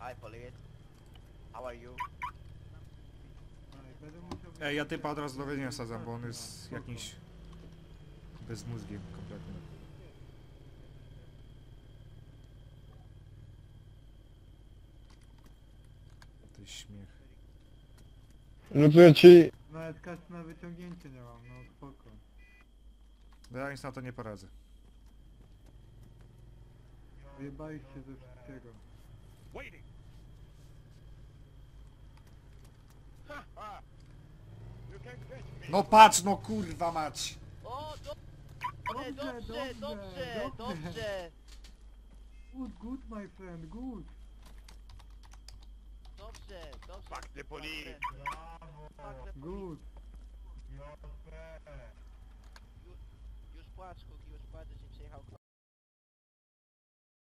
Hi, police. How are you? Ej, ja typa od razu do więzienia sadzam, bo on jest jakimś... bezmózgiem kompletnie. To jest śmiech. Lutuję ci... Nawet kasy na wyciągnięcie nie mam, no spoko. No ja nic na to nie poradzę. Wyjebaliście ze wszystkiego. No patrz, no kurwa mać! O, do... Dobrze, dobrze, dobrze, dobrze, dobrze, Good, good my friend, good. dobrze, dobrze. Fuck the police. Fuck the police. Good. Już płacz, Kuki, już płacz, że ci przyjechał ktoś.